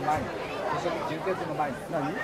の前に準決の前に。何？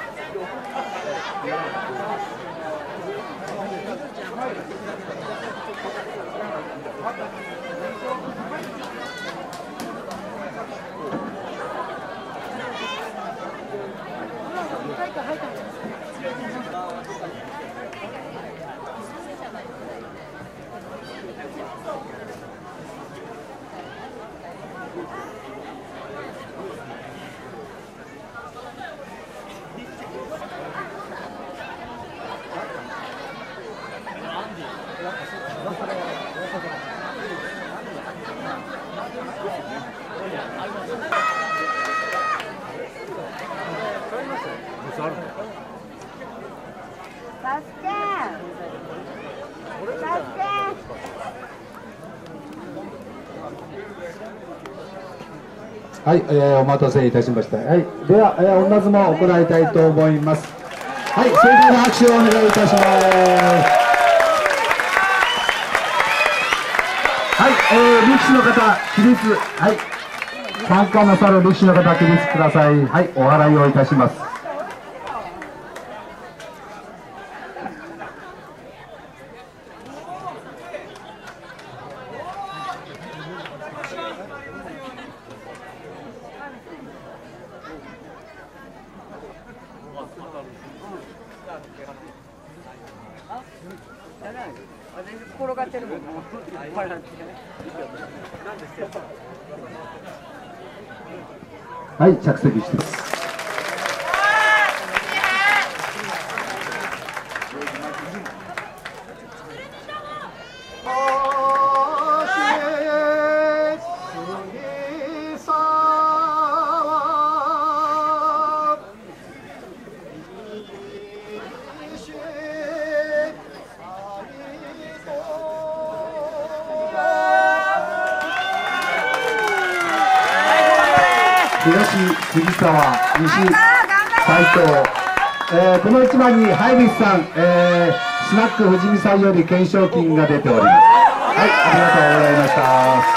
サスケサスケはい、えーお待たせいたしました。はい、では、えー、女相撲を行いたいと思います。はい、盛大な拍手をお願いいたします。はい、えー、力士の方、起立、はい、参加なさる力士の方、起立ください。はい、お払いをいたします。はい、着席してます。西、斉藤、えーこの一番にハイビスさん、えースナック富士見さんより懸賞金が出ております。はい、ありがとうございました。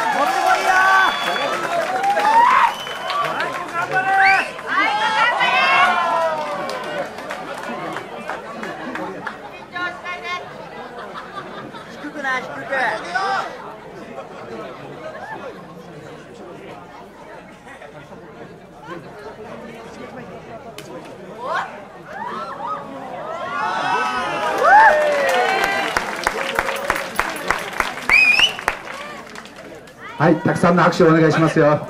低くない低くはい、たくさんの拍手をお願いしますよ。は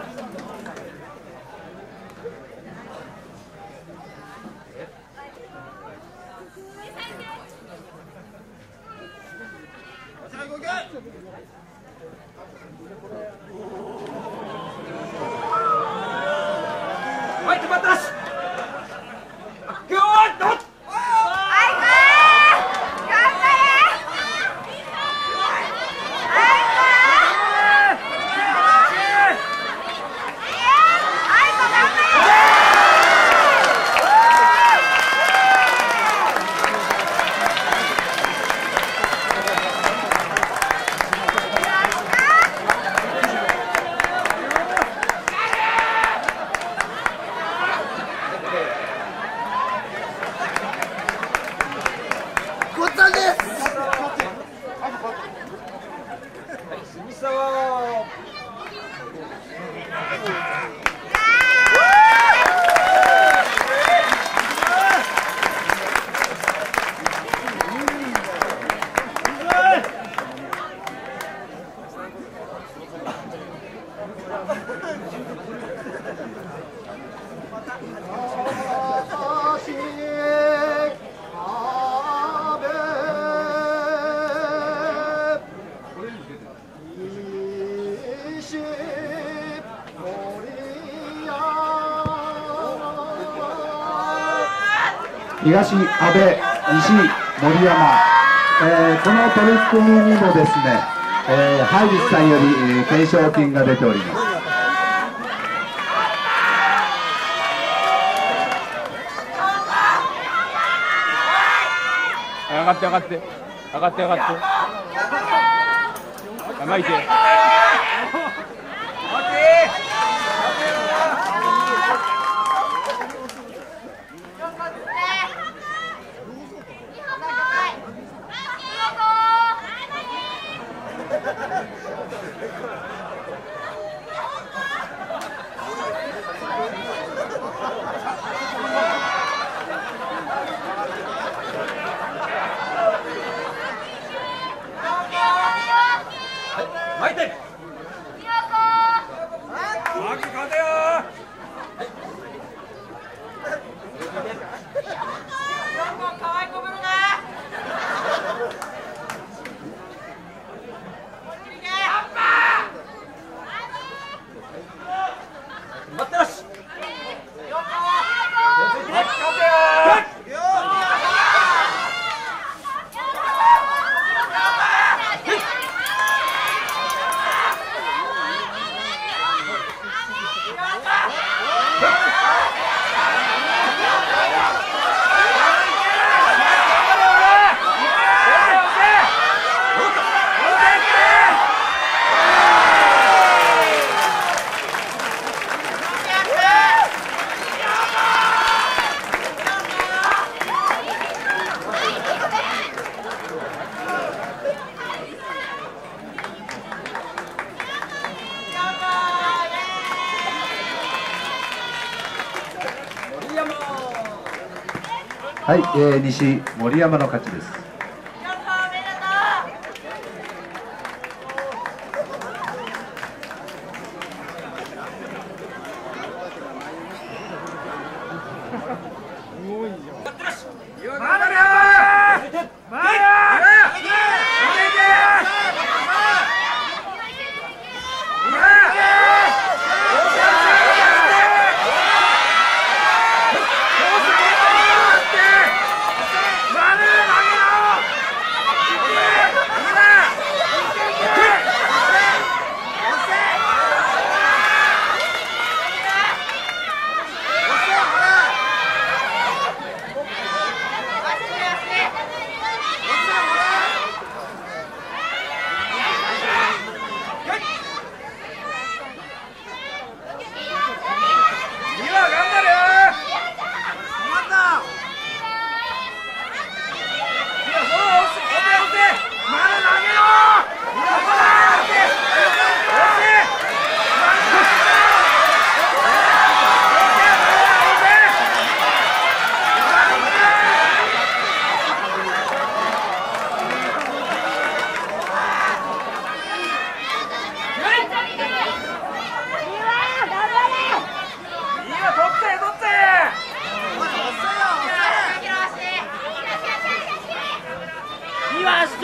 い止まったし東、阿部、西、森山、えーこの取り組みにもですね、えーハイビスさんより、えー懸賞金が出ております。上がって上がって。上がって上がって。巻いて巻いて。はい、えー、西森山の勝ちです。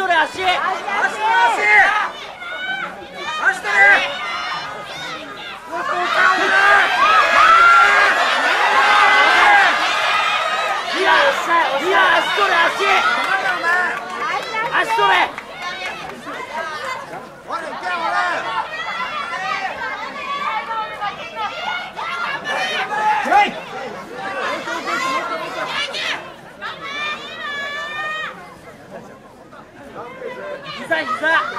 はい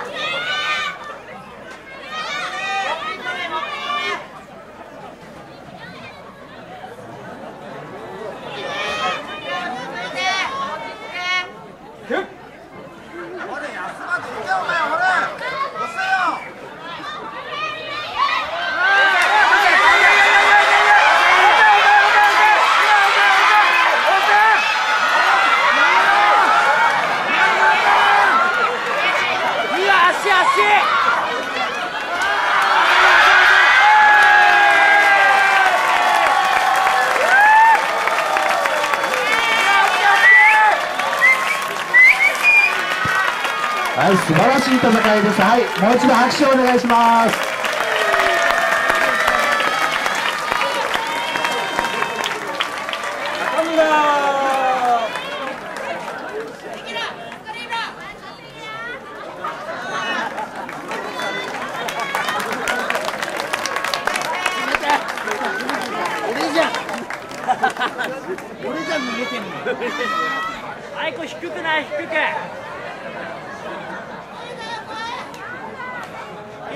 素晴らしい戦いです。はいもう一度拍手をお願いします。俺じゃ逃げてんの。アイコ低くない？低く。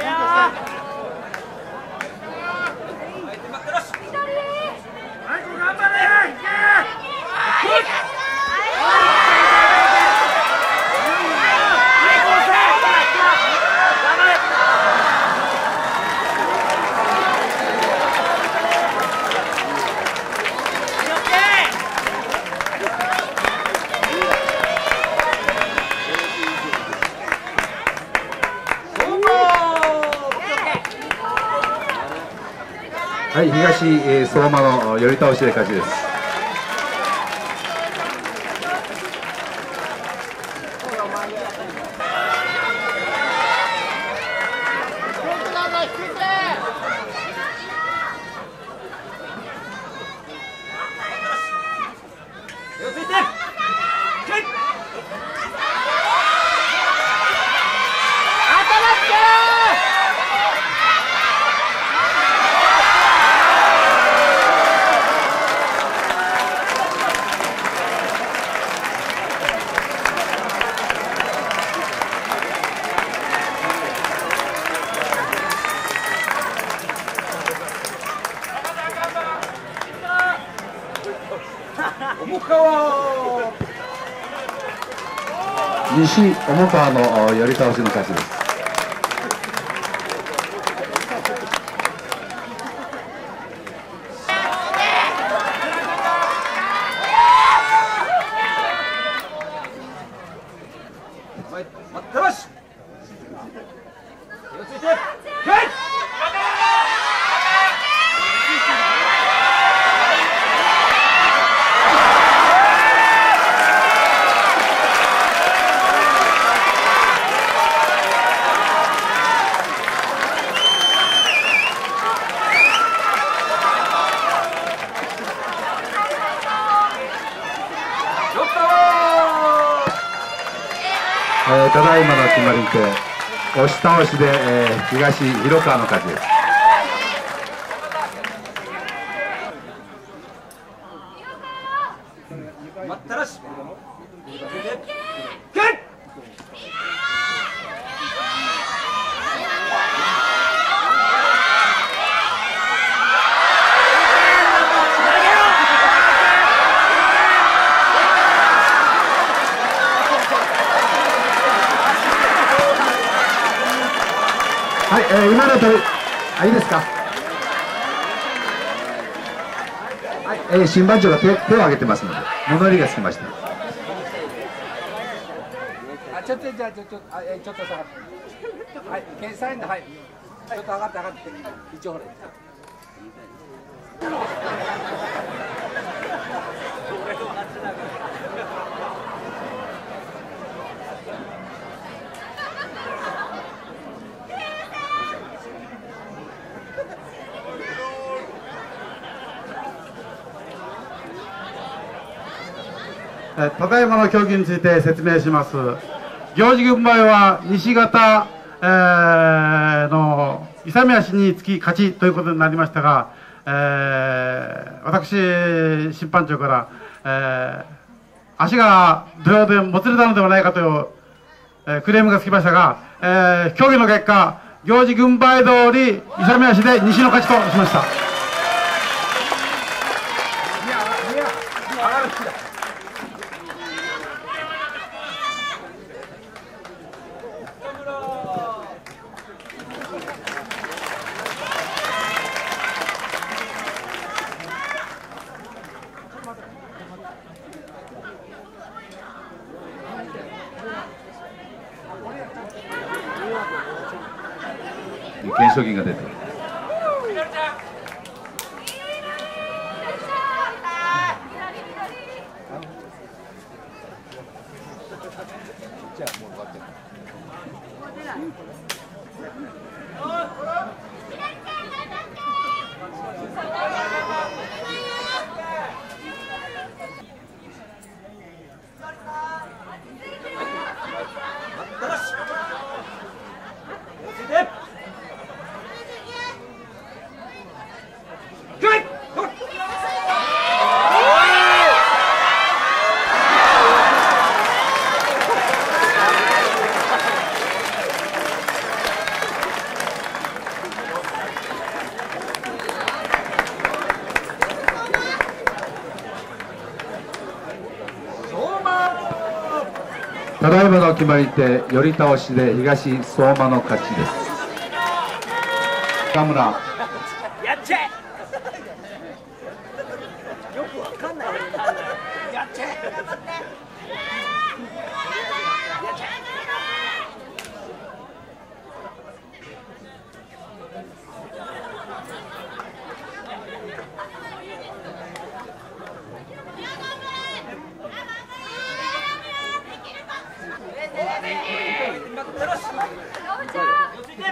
やはい、東、えー、相馬の寄り倒しで勝ちです。西重川のやり倒しの勝ちです。えーただいまの決まり手直しで、えー東広川の勝ちです待ったらしはい、えー今のとあいいですか？はい、えー審判長が手手を挙げてますので物入りがつきましたあちょっとじゃあちょっとあえちょっと下がって。はい検査員ではい。ちょっと上がって上がって。一応ほら。ただいまの競技について説明します。行司軍配は西方、えーの勇み足につき勝ちということになりましたが、えー私、審判長から、えー足が土曜でもつれたのではないかという、えークレームがつきましたが、えー競技の結果、行司軍配通り勇み足で西の勝ちとしました。懸賞金が出てるただいまの決まり手寄り倒しで東相馬の勝ちです。田村。やっちゃえ。よくわかんない。やっちゃえ待ったらし落ち着いて来い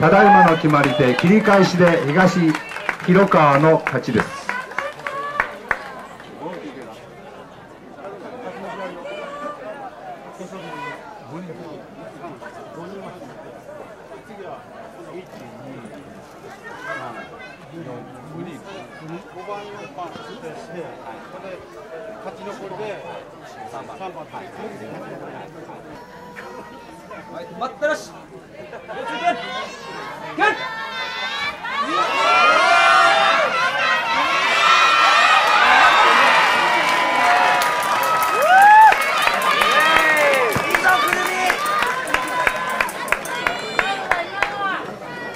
ただいまの決まり手切り返しで東広川の勝ちです。待ったらし落ち着いて来い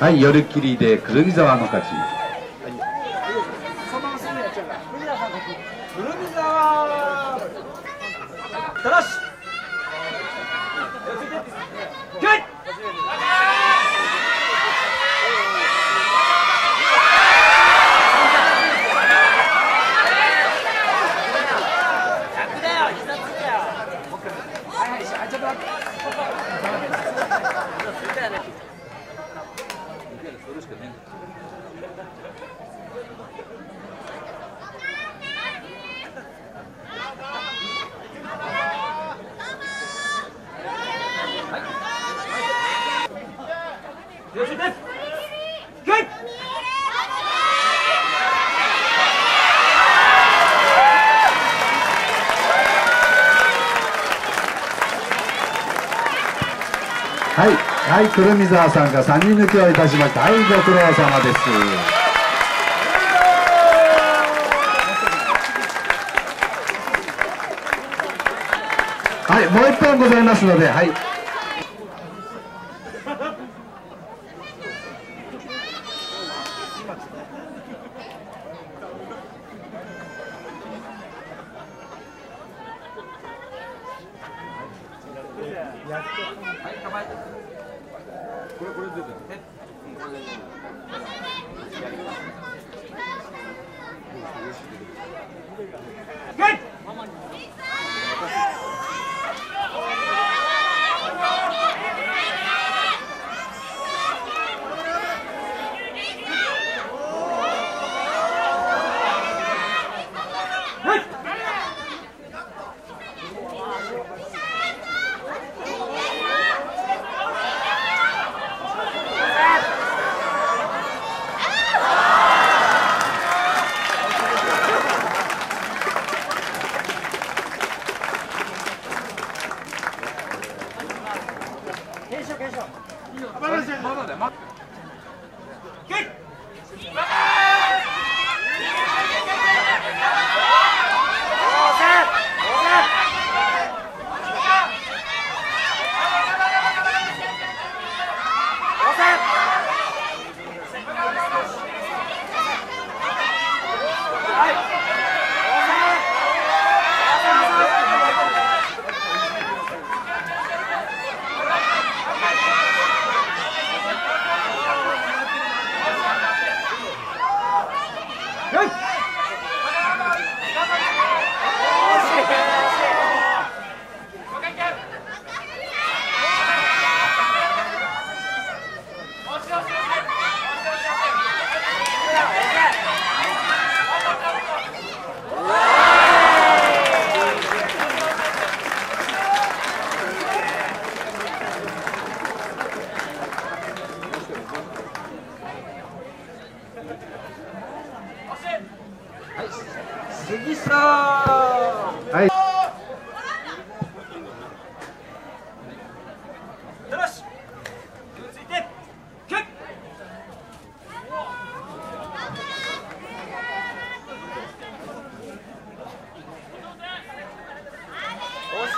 はい夜霧でくるみ沢の勝ち古見沢たらし落ち着いて来いはい、くるみざわさんが3人抜きをいたしました。はい、ご苦労様です。はい、もう一本ございますので、はい。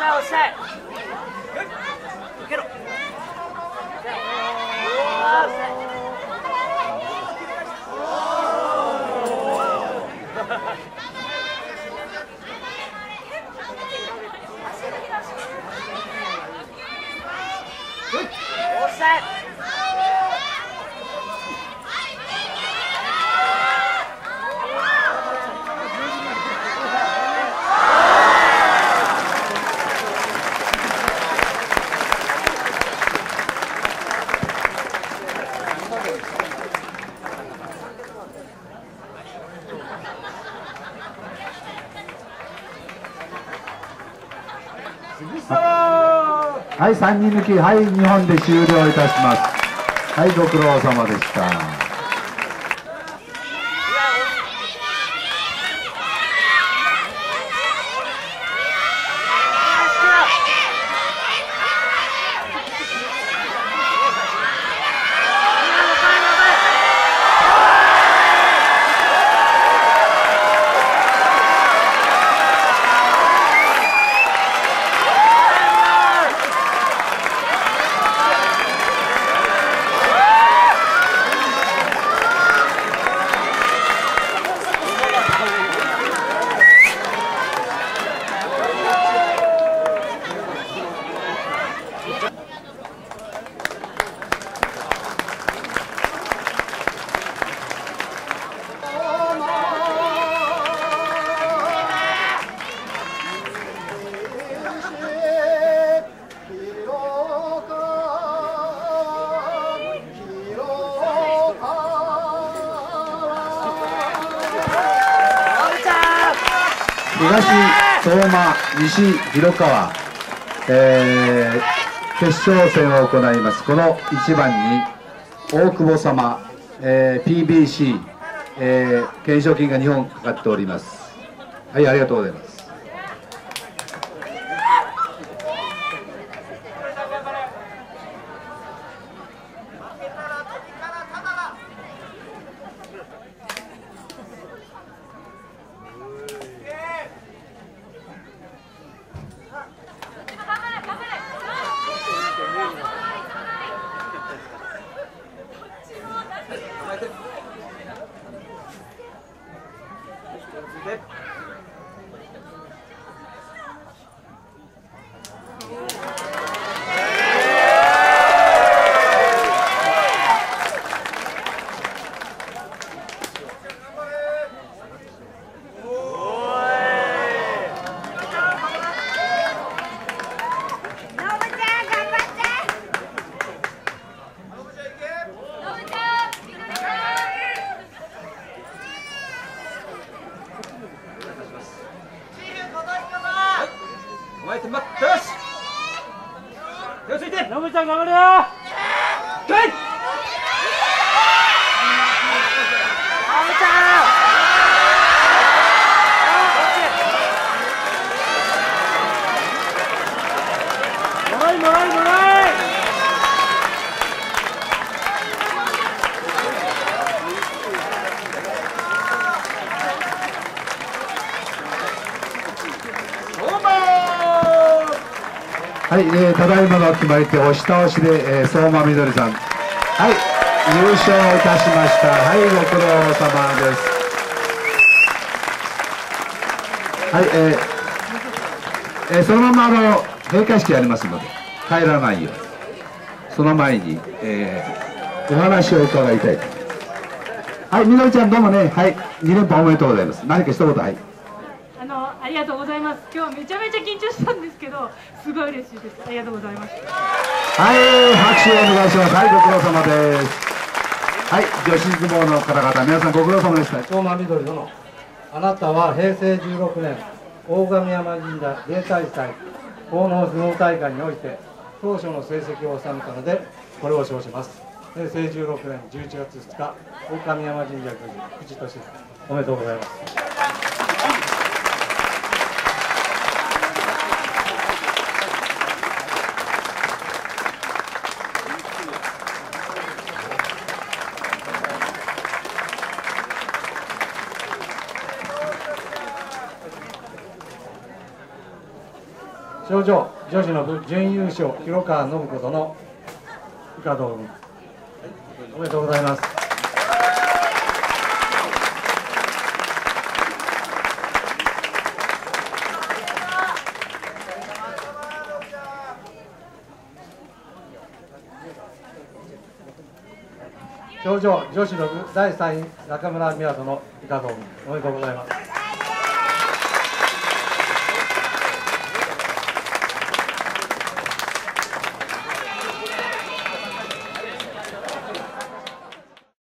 押したい押しはい、3人抜き、はい、日本で終了いたします。はい、ご苦労様でした。西広川、えー決勝戦を行います。この1番に大久保様、えー PBC、えー懸賞金が2本かかっております。はい、ありがとうございます。前手待ったよし。手をついてノブちゃん頑張れよ。来いもらいもらいもらいオーバーはい、えー、ただいまの決まり手押し倒しで、えー、相馬みどりさん。はい優勝いたしました。はいご苦労様です。はいえーえーそのままの閉会式やりますので帰らないように。その前に、えーお話を伺いたいと。はいみどりちゃんどうもねはい2連覇おめでとうございます。何か一言はい。りがとうございます。今日めちゃめちゃ緊張したんですけど、すごい嬉しいです。ありがとうございます。はい、拍手をお願いします。はい、ご苦労様です。はい、女子相撲の方々、皆さんご苦労様でした。相馬みどり殿あなたは平成16年大神山神社例大祭奉納相撲大会において当初の成績を収めたのでこれを称します平成16年11月2日大神山神社宮司藤俊おめでとうございます賞状女子の部準優勝広川信子殿以下同文。おめでとうございます。賞状女子の部第3位中村美和殿以下同文。おめでとうございます。